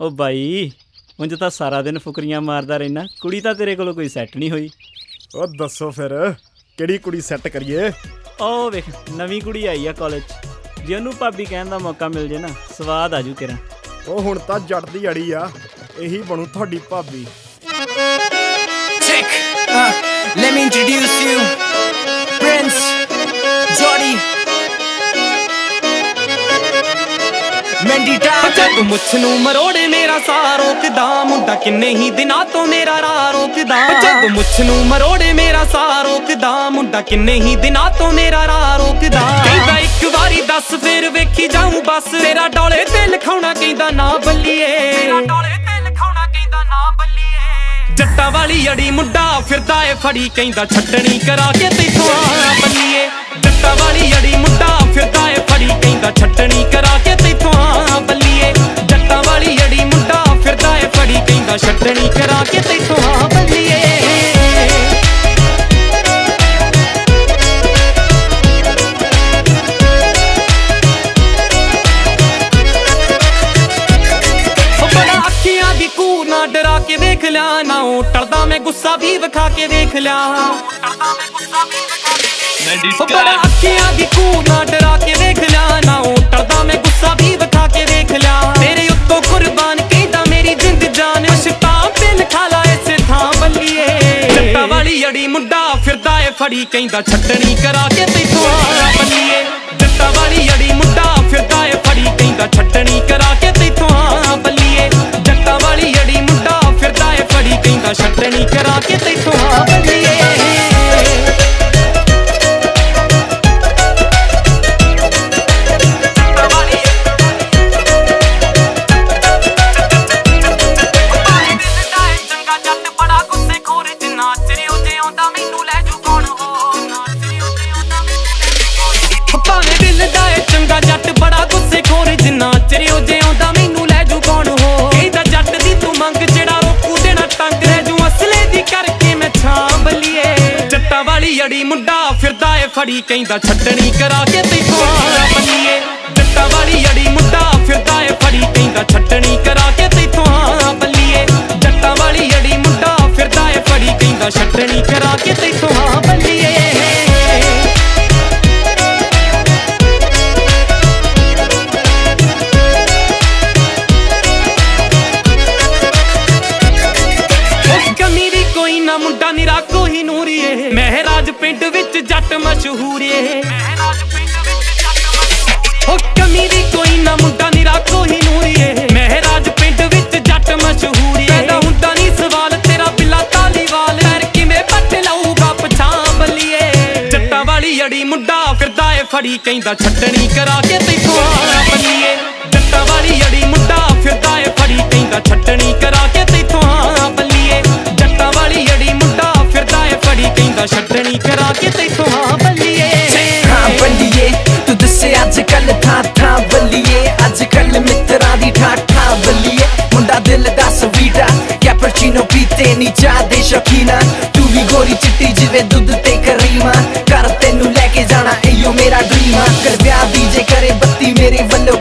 ਉਹ ਬਾਈ ਉਂਝ ਤਾਂ ਸਾਰਾ ਦਿਨ ਫੁਕਰੀਆਂ ਮਾਰਦਾ ਰਹਿਣਾ ਕੁੜੀ ਤਾਂ ਤੇਰੇ ਕੋਲੋਂ ਕੋਈ ਸੈੱਟ ਨਹੀਂ ਹੋਈ। ਉਹ ਦੱਸੋ ਫਿਰ ਕਿਹੜੀ ਕੁੜੀ ਸੈੱਟ ਕਰੀਏ? ਉਹ ਵੇਖ ਨਵੀਂ ਕੁੜੀ ਆਈ ਆ ਕਾਲਜ ਜੇ ਉਹਨੂੰ ਭਾਬੀ ਕਹਿਣ ਦਾ ਮੌਕਾ ਮਿਲ ਜੇ ਨਾ ਸਵਾਦ ਆਜੂ ਤੇਰਾ। ਉਹ ਹੁਣ ਤਾਂ ਜੱਟ ਦੀ ਅੜੀ ਆ ਇਹੀ ਬਣੂ ਤੁਹਾਡੀ ਭਾਬੀ। Check. Uh, let me introduce you, Prince top ਜਦ ਮੁੱਛ ਨੂੰ ਮਰੋੜੇ ਮੇਰਾ ਸਾਹ ਰੋਕਦਾ ਮੁੰਡਾ ਕਿੰਨੇ ਹੀ ਦਿਨਾਂ ਤੋਂ ਮੇਰਾ ਰਾਹ ਰੋਕਦਾ। ਜਦ ਮੁੱਛ ਨੂੰ ਮਰੋੜੇ ਮੇਰਾ ਸਾਹ ਰੋਕਦਾ ਮੁੰਡਾ ਕਿੰਨੇ ਹੀ ਦਿਨਾਂ ਤੋਂ ਮੇਰਾ ਰਾਹ ਰੋਕਦਾ। ਕਹਿੰਦਾ ਇੱਕ ਵਾਰੀ ਦੱਸ ਫਿਰ ਵੇਖੀ ਜਾਊਂ ਬਸ। ਤੇਰਾ ਡੋਲੇ ਤੇ ਲਿਖਾਉਣਾ ਕਹਿੰਦਾ ਨਾ ਬੱਲੀਏ। ਤੇਰਾ ਡੋਲੇ ਤੇ ਲਿਖਾਉਣਾ ਕਹਿੰਦਾ ਨਾ ਬੱਲੀਏ। ਜੱਟਾਂ ਵਾਲੀ ਅੜੀ ਮੁੰਡਾ ਫਿਰਦਾ ਏ ਫੜੀ ਕਹਿੰਦਾ ਛੱਡਣੀ ਕਰਾ ਕੇ ਆ ਬੱਲੀਏ। ਜੱਟਾਂ ਵਾਲੀ ਅੜੀ ਮੁੰਡਾ ਫਿਰਦਾ ਏ ਫੜੀ ਕਹਿੰਦਾ ਛੱਡਣੀ ਕਰਾ ਕੇ ਕੇ ਵੇਖ ਲਿਆ। ਨਾ ਟਲਦਾ ਮੈਂ ਗੁੱਸਾ ਵੀ ਵਿਖਾ ਕੇ ਵੇਖ ਲਿਆ। ਬੜਾ ਅੱਖੀਆਂ ਦੀ ਕੂ ਨਾ ਡਰਾ ਕੇ ਵੇਖ ਲਿਆ। ਨਾ ਟਲਦਾ ਮੈਂ ਗੁੱਸਾ ਵੀ ਵਿਖਾ ਕੇ ਵੇਖ ਲਿਆ। ਤੇਰੇ ਉੱਤੋਂ ਕੁਰਬਾਨ ਕਹਿੰਦਾ ਮੇਰੀ ਜਿੰਦ ਜਾਨ। ਪਛਤਾਂ ਤੇ ਲਿਖਾ ਲਾ ਇਸੇ ਥਾਂ ਬੱਲੀਏ ਜੱਟਾਂ ਵਾਲੀ ਅੜੀ ਮੁੰਡਾ ਫਿਰਦਾ ਏ ਫੜੀ ਕਹਿੰਦਾ ਛੱਡਣੀ ਕਰਾ ਕੇ ਕਹਿੰਦਾ ਛੱਡਣੀ ਕਰਾ ਕੇ ਤੈਥੋਂ ਅੜੀ ਮੁੰਡਾ ਫਿਰਦਾ ਏ, ਫੜੀ ਕਹਿੰਦਾ ਛੱਡਣੀ ਕਰਾ ਕੇ ਤੈਥੋਂ ਆ ਬੱਲੀਏ ਜੱਟਾਂ ਵਾਲੀ ਅੜੀ ਮੁੰਡਾ ਫਿਰਦਾ ਏ, ਫੜੀ ਕਹਿੰਦਾ ਛੱਡਣੀ ਕਰਾ ਕੇ ਤੈਥੋਂ ਆ ਬੱਲੀਏ। ਜੱਟਾਂ ਵਾਲੀ ਅੜੀ ਮੁੰਡਾ ਫਿਰਦਾ ਏ, ਫੜੀ ਕਹਿੰਦਾ ਛੱਡਣੀ ਕਰਾ ਕੇ ਤੈਥੋਂ ਆ ਬੱਲੀਏ। ਪਿੰਡ ਵਿੱਚ ਜੱਟ ਮਸ਼ਹੂਰੀਏ ਉਹ ਕਮੀ ਦੀ ਕੋਈ ਨਾ ਮੁੰਡਾ ਨਿਰਾ ਕੋਈ ਨੂਰੀਏ ਮਹਿਰਾਜ ਪਿੰਡ ਵਿੱਚ ਜੱਟ ਮਸ਼ਹੂਰੀਏ ਪੈਦਾ ਹੁੰਦਾ ਨਹੀਂ ਸਵਾਲ ਤੇਰਾ ਬਿੱਲਾ ਤਾਲੀਵਾਲ। ਪੈਰ ਕਿਵੇਂ ਪੱਟ ਲਾਊਗਾ ਪਛਾਂ ਬੱਲੀਏ ਜੱਟਾਂ ਵਾਲੀ ਅੜੀ ਮੁੰਡਾ ਫਿਰਦਾ ਏ ਫੜੀ ਕਹਿੰਦਾ ਛੱਡਣੀ ਕਰਾ ਕੇ ਤੈਥੋਂ ਆ ਬੱਲੀਏ ਜੱਟਾਂ ਵਾਲੀ ਅੜੀ ਮੁੰਡਾ ਫਿਰਦਾ ਏ ਫੜੀ ਕਹਿੰਦਾ ਨਾ ਕਰ ਵਿਆਹ ਜੇ ਕਰੇ ਬੱਤੀ ਮੇਰੇ ਵੱਲੋਂ